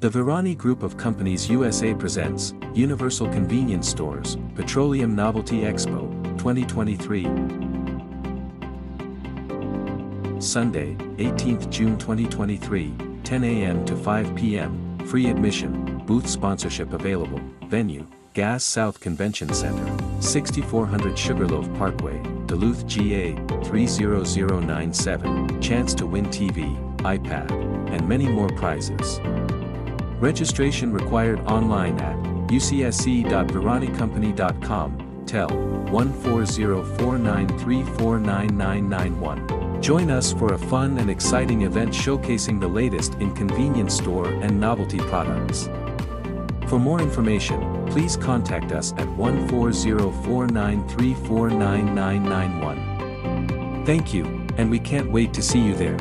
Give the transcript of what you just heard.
The Virani Group of Companies USA presents Universal Convenience Stores Petroleum Novelty Expo 2023. Sunday, 18th June 2023, 10 a.m. to 5 p.m. Free admission, booth sponsorship available. Venue, Gas South Convention Center, 6400 Sugarloaf Parkway, Duluth, GA 30097. Chance to win TV, iPad, and many more prizes. Registration required online at ucsc.viranicompany.com, tel 14049349991. Join us for a fun and exciting event showcasing the latest in convenience store and novelty products. For more information, please contact us at 14049349991. Thank you, and we can't wait to see you there.